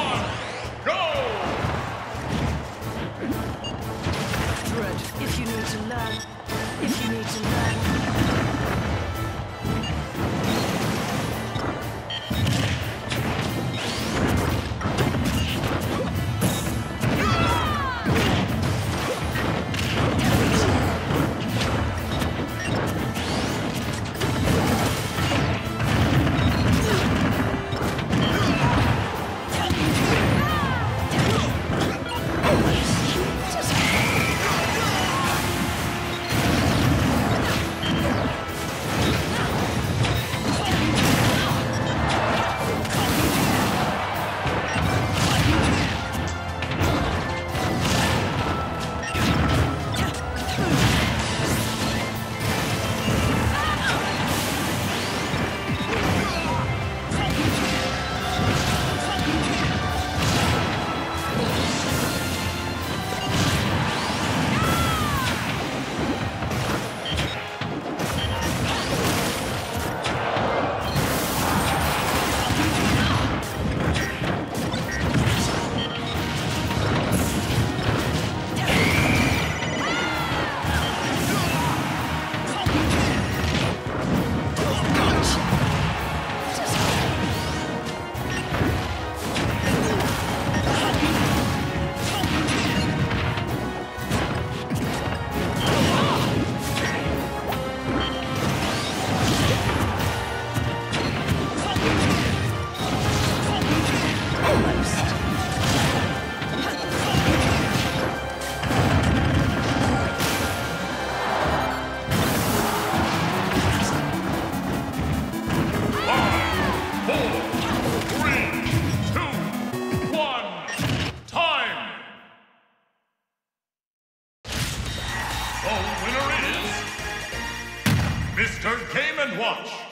one, go! Dread, if you need to learn, if you need to learn. Mr. Game and Watch.